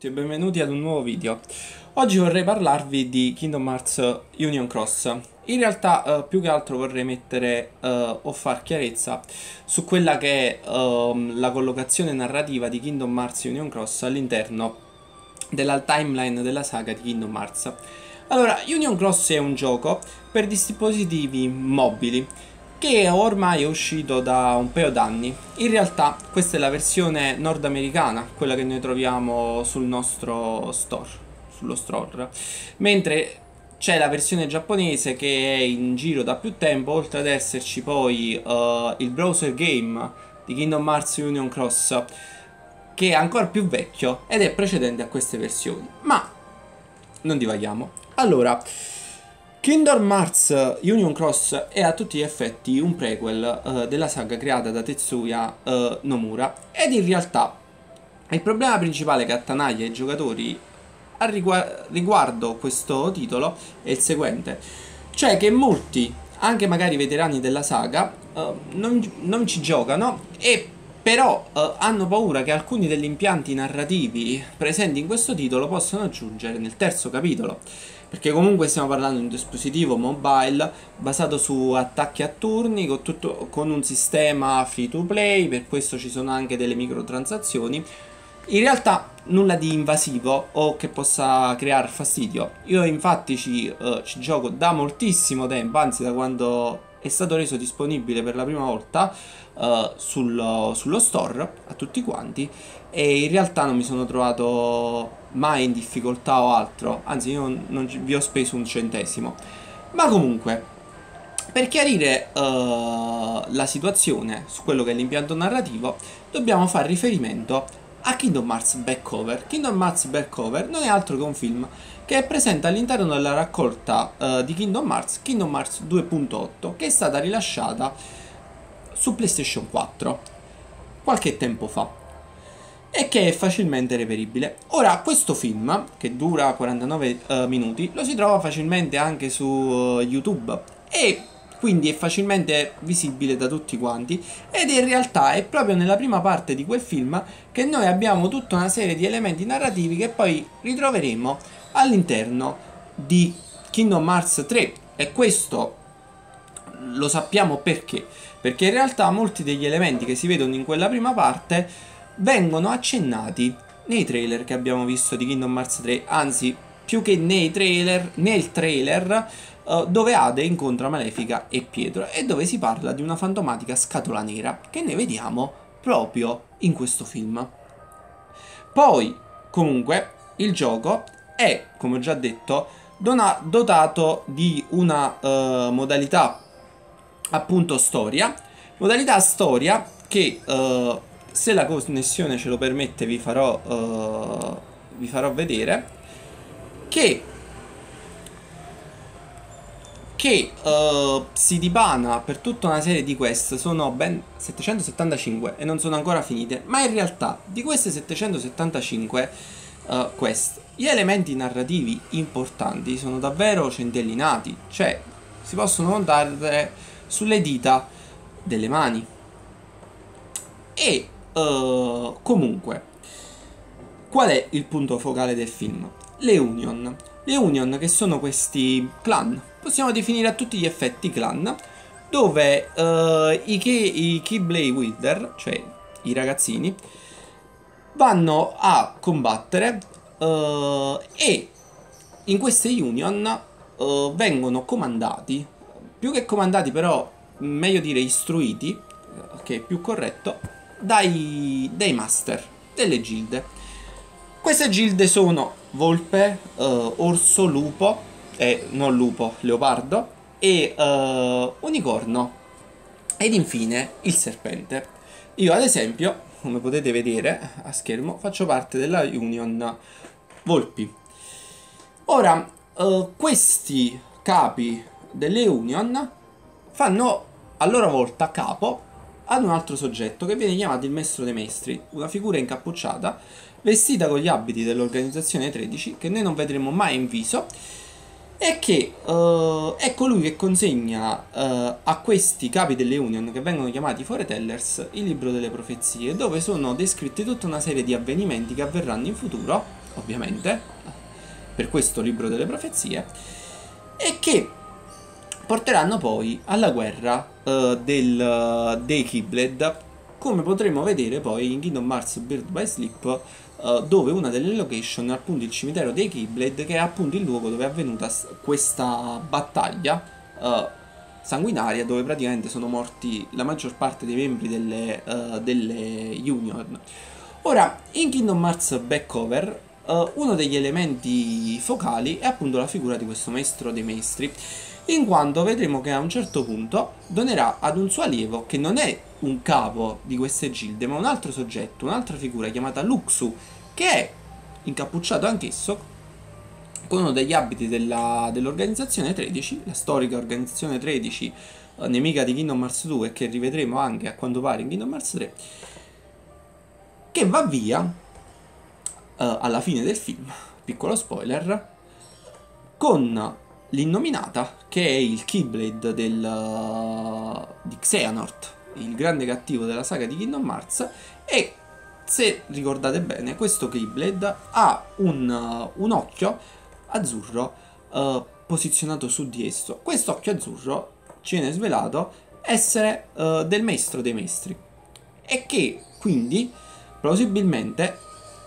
tutti e benvenuti ad un nuovo video. Oggi vorrei parlarvi di Kingdom Hearts Union Cross. In realtà eh, più che altro vorrei mettere eh, o far chiarezza su quella che è eh, la collocazione narrativa di Kingdom Hearts Union Cross all'interno della timeline della saga di Kingdom Hearts. Allora, Union Cross è un gioco per dispositivi mobili che ormai è uscito da un paio d'anni. In realtà questa è la versione nordamericana, quella che noi troviamo sul nostro store, sullo store, mentre c'è la versione giapponese che è in giro da più tempo, oltre ad esserci poi uh, il browser game di Kingdom Hearts Union Cross, che è ancora più vecchio ed è precedente a queste versioni. Ma non divaghiamo. Allora, Kingdom Hearts Union Cross è a tutti gli effetti un prequel uh, della saga creata da Tetsuya uh, Nomura. Ed in realtà il problema principale che attanaglia i giocatori rigu- riguardo questo titolo è il seguente, cioè che molti, anche magari veterani della saga, uh, non, non, ci giocano e però hanno paura che alcuni degli impianti narrativi presenti in questo titolo possano aggiungere nel terzo capitolo perché comunque stiamo parlando di un dispositivo mobile basato su attacchi a turni con, tutto, con un sistema free to play, per questo ci sono anche delle microtransazioni. In realtà nulla di invasivo o che possa creare fastidio. Io infatti ci, uh, ci gioco da moltissimo tempo, anzi da quando è stato reso disponibile per la prima volta uh, sul, sullo store a tutti quanti e in realtà non mi sono trovato mai in difficoltà o altro, anzi io non, non vi ho speso un centesimo. Ma comunque, per chiarire uh, la situazione su quello che è l'impianto narrativo, dobbiamo fare riferimento a Kingdom Hearts Backover. Kingdom Hearts Backover non è altro che un film che è presente all'interno della raccolta uh, di Kingdom Hearts, Kingdom Hearts 2.8, che è stata rilasciata su PlayStation 4 qualche tempo fa e che è facilmente reperibile. Ora, questo film, che dura 49 uh, eh, minuti, lo si trova facilmente anche su uh, YouTube. E quindi è facilmente visibile da tutti quanti. Ed in realtà è proprio nella prima parte di quel film che noi abbiamo tutta una serie di elementi narrativi che poi ritroveremo all'interno di Kingdom Hearts 3 e questo lo sappiamo perché. Perché in realtà molti degli elementi che si vedono in quella prima parte vengono accennati nei trailer che abbiamo visto di Kingdom Hearts 3 anzi più che nei trailer nel trailer uh, dove Ade incontra Malefica e Pietro e dove si parla di una fantomatica scatola nera che noi vediamo proprio in questo film poi comunque il gioco è, come ho già detto, dotato di una uh, modalità appunto storia. Modalità storia che uh, se la connessione ce lo permette vi farò, uh, vi farò vedere che che uh, si dipana per tutta una serie di quest sono ben 775 e non sono ancora finite ma in realtà di queste 775 uh, quest. Gli elementi narrativi importanti sono davvero centellinati, cioè si possono contare sulle dita delle mani. E uh, comunque, qual è il punto focale del film? Le Union. Le Union che sono questi clan, possiamo definire a tutti gli effetti clan, dove uh, i, Key, i Keyblade Wielder, cioè i ragazzini, vanno a combattere uh, e in queste union uh, vengono comandati, più che comandati però meglio dire istruiti, che è più corretto, dai, dai master delle gilde. Queste gilde sono volpe, uh, orso, lupo, eh, non lupo, leopardo e unicorno ed infine il serpente. Io ad esempio come potete vedere a schermo, faccio parte della Union Volpi. Ora, uh, questi capi delle Union fanno a loro volta capo ad un altro soggetto che viene chiamato il Maestro dei Maestri, una figura incappucciata, vestita con gli abiti dell'organizzazione 13, che noi non vedremo mai in viso, è che uh, è colui che consegna uh, a questi capi delle Union, che vengono chiamati Foretellers, il libro delle profezie, dove sono descritte tutta una serie di avvenimenti che avverranno in futuro ovviamente, per questo libro delle profezie, e che porteranno poi alla guerra uh, del, dei Keyblade, come potremo vedere poi in Kingdom Hearts Bird by Sleep, uh, dove una delle location è appunto il cimitero dei Keyblade, che è appunto il luogo dove è avvenuta questa battaglia uh, sanguinaria, dove praticamente sono morti la maggior parte dei membri delle, delle Union. Ora, in Kingdom Hearts Backover uh, uno degli elementi focali è appunto la figura di questo maestro dei maestri, in quanto vedremo che a un certo punto donerà ad un suo allievo, che non è un capo di queste gilde, ma un altro soggetto, un'altra figura chiamata Luxu, che è incappucciato anch'esso con uno degli abiti dell'organizzazione 13, la storica organizzazione 13, eh, nemica di Kingdom Hearts 2, che rivedremo anche a quanto pare in Kingdom Hearts 3, che va via uh, alla fine del film, piccolo spoiler, con l'innominata che è il Keyblade del, uh, di Xehanort, il grande cattivo della saga di Kingdom Hearts e se ricordate bene questo Keyblade ha un, uh, un occhio azzurro uh, posizionato su di esso. Questo occhio azzurro ci viene svelato essere uh, del maestro dei maestri e che quindi plausibilmente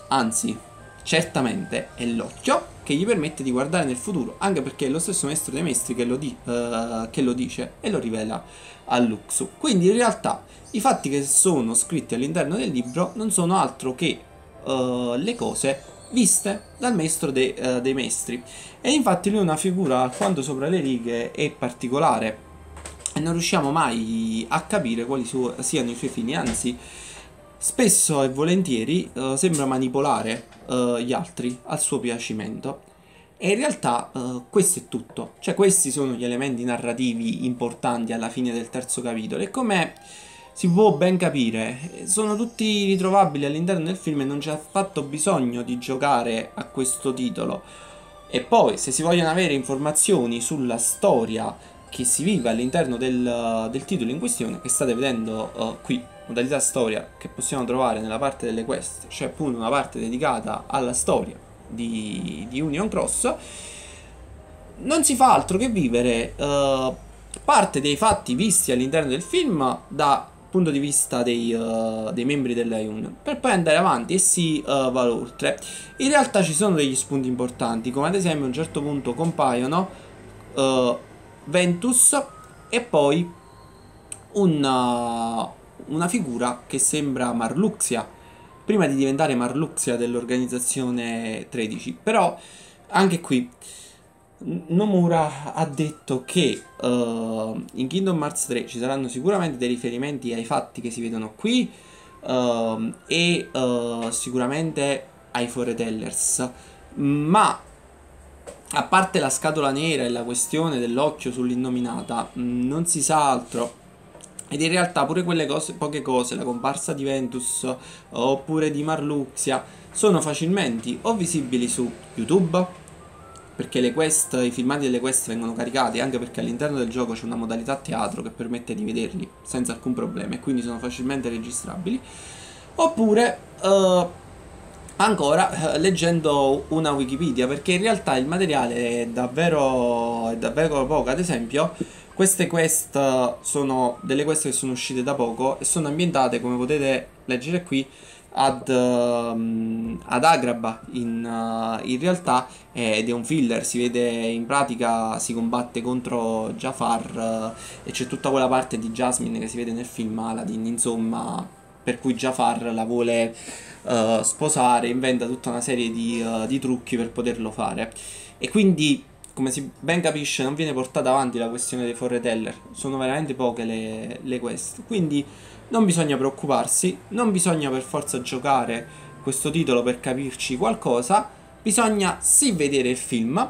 anzi certamente è l'occhio che gli permette di guardare nel futuro, anche perché è lo stesso maestro dei maestri che lo, di, uh, che lo dice e lo rivela a Luxu. Quindi in realtà i fatti che sono scritti all'interno del libro non sono altro che uh, le cose viste dal maestro de, uh, dei maestri. E infatti lui è una figura alquanto sopra le righe e particolare e non riusciamo mai a capire quali siano i suoi fini, anzi spesso e volentieri uh, sembra manipolare uh, gli altri al suo piacimento. E in realtà uh, questo è tutto, cioè questi sono gli elementi narrativi importanti alla fine del terzo capitolo e come si può ben capire, sono tutti ritrovabili all'interno del film e non c'è affatto bisogno di giocare a questo titolo. E poi, se si vogliono avere informazioni sulla storia che si vive all'interno del, del titolo in questione, che state vedendo uh, qui modalità storia che possiamo trovare nella parte delle quest, cioè appunto una parte dedicata alla storia di, di Union Cross, non si fa altro che vivere uh, parte dei fatti visti all'interno del film da punto di vista dei, uh, dei, membri della Union per poi andare avanti e si uh, va oltre. In realtà ci sono degli spunti importanti come ad esempio a un certo punto compaiono Ventus e poi un, una figura che sembra Marluxia, prima di diventare Marluxia dell'organizzazione 13. Però anche qui Nomura ha detto che uh, in Kingdom Hearts 3 ci saranno sicuramente dei riferimenti ai fatti che si vedono qui uh, e uh, sicuramente ai foretellers, ma a parte la scatola nera e la questione dell'occhio sull'innominata, non si sa altro. Ed in realtà pure quelle cose, poche cose, la comparsa di Ventus oppure di Marluxia, sono facilmente o visibili su YouTube, perché le quest, i filmati delle quest vengono caricati anche perché all'interno del gioco c'è una modalità teatro che permette di vederli senza alcun problema e quindi sono facilmente registrabili, oppure... Uh, ancora eh, leggendo una Wikipedia perché in realtà il materiale è davvero, è davvero poco. Ad esempio queste quest sono delle quest che sono uscite da poco e sono ambientate, come potete leggere qui, ad, uh, ad Agraba. In, uh, in realtà ed è un filler, si vede in pratica si combatte contro Jafar uh, e c'è tutta quella parte di Jasmine che si vede nel film Aladdin, insomma, per cui Jafar la vuole uh, sposare, inventa tutta una serie di, di trucchi per poterlo fare. E quindi come si ben capisce, non viene portata avanti la questione dei foreteller. Sono veramente poche le, le quest. Quindi non bisogna preoccuparsi, non bisogna per forza giocare questo titolo per capirci qualcosa. Bisogna sì vedere il film.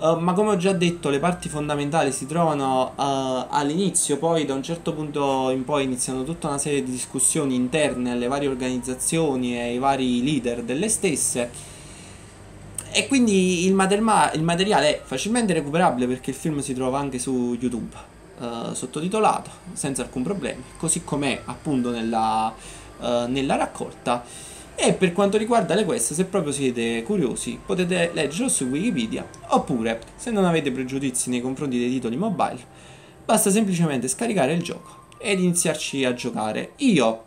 Uh, ma come ho già detto, le parti fondamentali si trovano uh, all'inizio, poi da un certo punto in poi iniziano tutta una serie di discussioni interne alle varie organizzazioni e ai vari leader delle stesse e quindi il, materma- il, materiale è facilmente recuperabile perché il film si trova anche su YouTube, uh, sottotitolato, senza alcun problema, così com'è appunto nella, nella raccolta. E per quanto riguarda le quest, se proprio siete curiosi, potete leggerlo su Wikipedia, oppure, se non avete pregiudizi nei confronti dei titoli mobile, basta semplicemente scaricare il gioco ed iniziarci a giocare. Io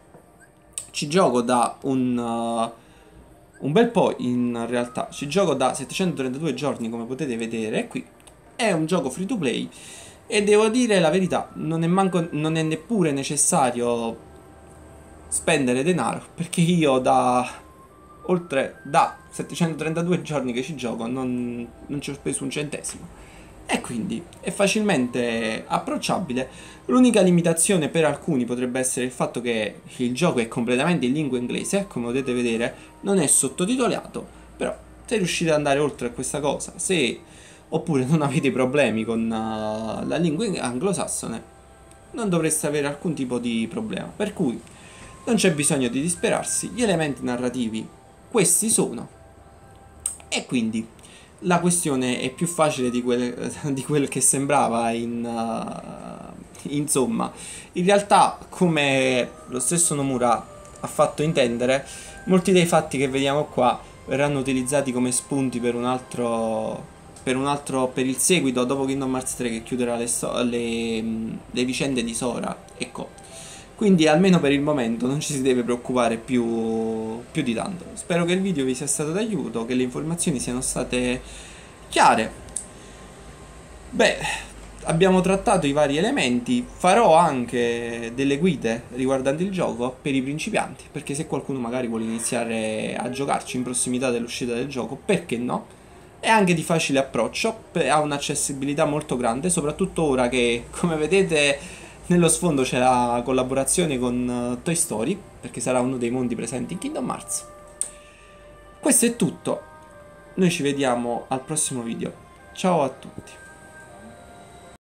ci gioco da un, uh, un bel po' in realtà, ci gioco da 732 giorni come potete vedere qui, è un gioco free to play e devo dire la verità, non è, manco, non è neppure necessario spendere denaro perché io da oltre da 732 giorni che ci gioco non, non ci ho speso un centesimo. E quindi è facilmente approcciabile. L'unica limitazione per alcuni potrebbe essere il fatto che il gioco è completamente in lingua inglese come potete vedere non è sottotitolato però se riuscite ad andare oltre a questa cosa se oppure non avete problemi con uh, la lingua anglosassone non dovreste avere alcun tipo di problema. Per cui non c'è bisogno di disperarsi, gli elementi narrativi questi sono. E quindi la questione è più facile di quel, di quel che sembrava in, uh, insomma in realtà come lo stesso Nomura ha fatto intendere molti dei fatti che vediamo qua verranno utilizzati come spunti per un altro per un altro per il seguito dopo Kingdom Hearts 3 che chiuderà le, le, le vicende di Sora ecco quindi almeno per il momento non ci si deve preoccupare più, più di tanto. Spero che il video vi sia stato d'aiuto, che le informazioni siano state chiare. Beh, abbiamo trattato i vari elementi, farò anche delle guide riguardanti il gioco per i principianti, perché se qualcuno magari vuole iniziare a giocarci in prossimità dell'uscita del gioco, perché no? È anche di facile approccio, ha un'accessibilità molto grande, soprattutto ora che, come vedete, nello sfondo c'è la collaborazione con uh, Toy Story, perché sarà uno dei mondi presenti in Kingdom Hearts. Questo è tutto. Noi ci vediamo al prossimo video. Ciao a tutti.